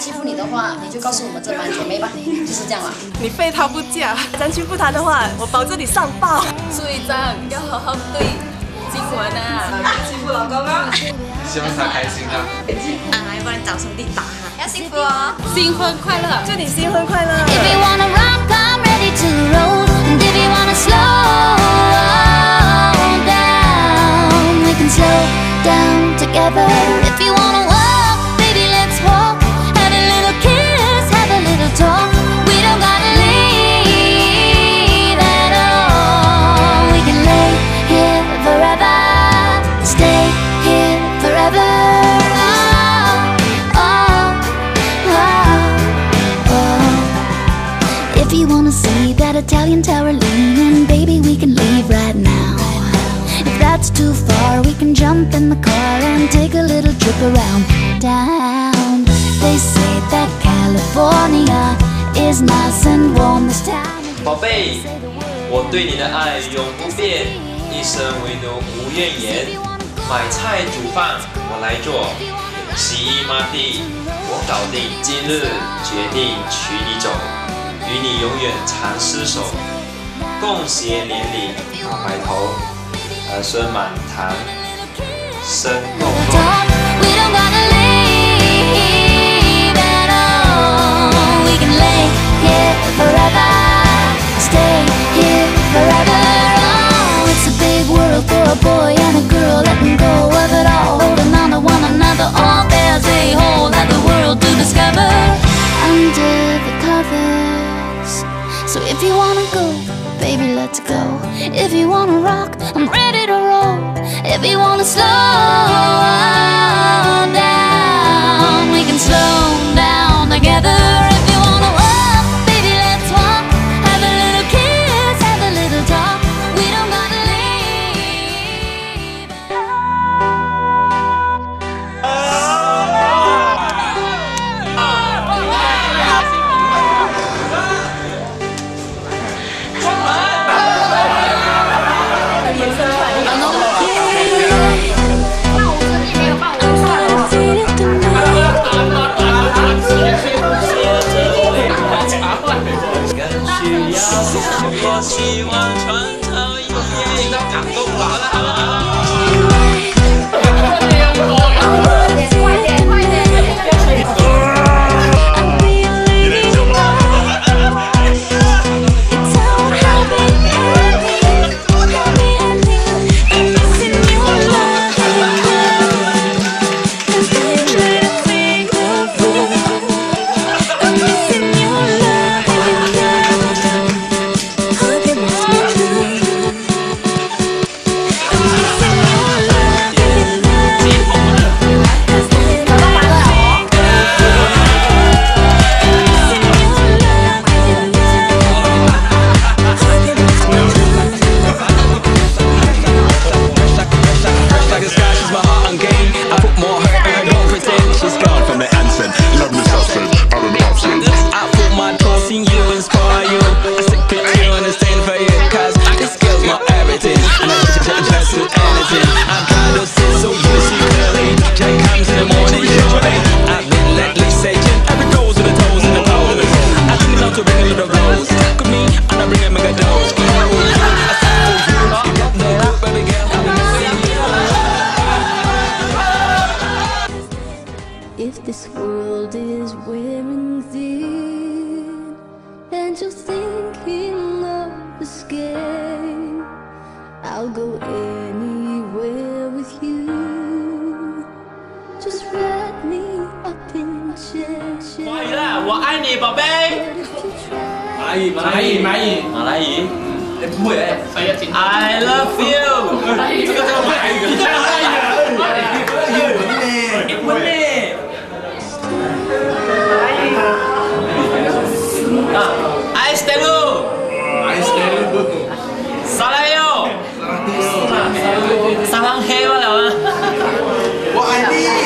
欺负你的话，你就告诉我们这班姐妹吧，就是这样了。你非他不嫁，咱欺负他的话，我保证你上报。苏一章要好好对金文啊，欺负老公啊！希望他开心啊！啊，要不然找兄弟打他，要幸福哦，新婚快乐，祝你新婚快乐。If you wanna rock, I'm ready to roll. And if you wanna slow down, we can slow down together. If you wanna walk, baby, let's walk. Have a little kiss, have a little talk. We don't gotta leave at all. We can lay here forever, stay here forever. Oh, oh, oh, oh. If you wanna see that Italian tower leaning, baby, we can leave right now. That's too far, we can jump in the car and take a little trip around town. They say that California is nice and warm this time. 宝贝，我对你的爱永不变，一生为奴无怨言。买菜煮饭我来做，洗衣抹地我搞定。今日决定娶你走，与你永远常厮守，共携连理大白头，儿孙满堂，生龙活。talk. Let's go. If you wanna rock, I'm ready to roll. If you wanna slow 更需要我希望船头一夜感动了。world is wearing thin, and you're thinking of escape, I'll go anywhere with you. Just wrap me up in chains. 马来了，我爱你，宝贝。马来语，马来语，马来语，马来语哎，不会哎，哎呀，挺，I love you。这个这个马来语，这个马来语，马来语，哎，不会。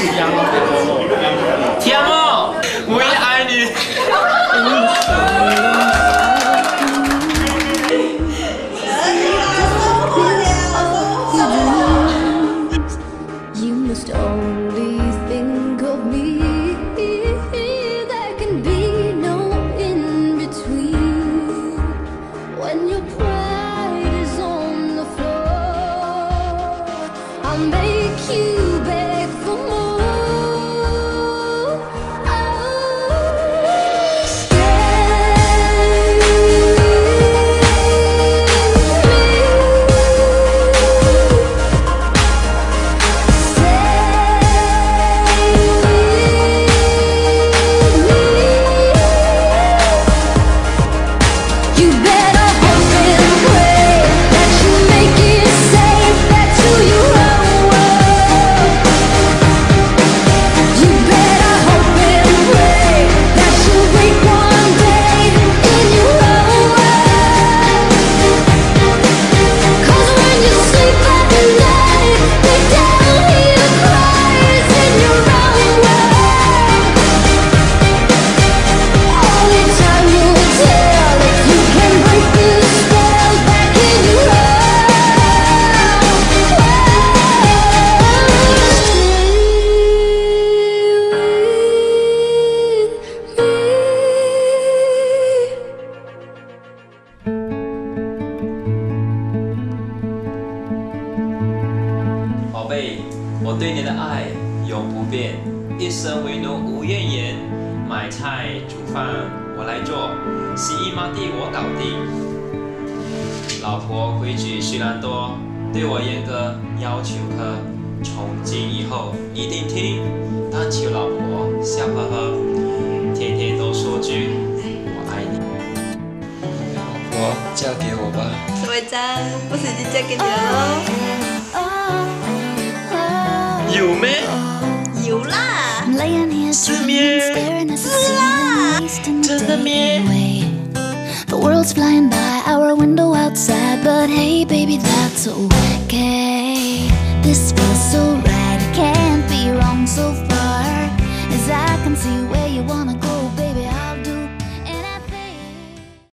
Ti amo! We. You must only think of me 梦，我对你。You must only 变，一生为奴无怨言。买菜煮饭我来做，洗衣抹地我搞定。老婆规矩虽然多，对我严格要求苛。从今以后一定听，但求老婆笑呵呵，天天都说句我爱你。老婆嫁给我吧。这位张不是已经嫁给你了吗？有没？有啦。是咩？是啦。真的咩？The world's flying by our window outside, but hey, baby, that's okay. This feels so right, it can't be wrong so far. As I can see where you wanna go.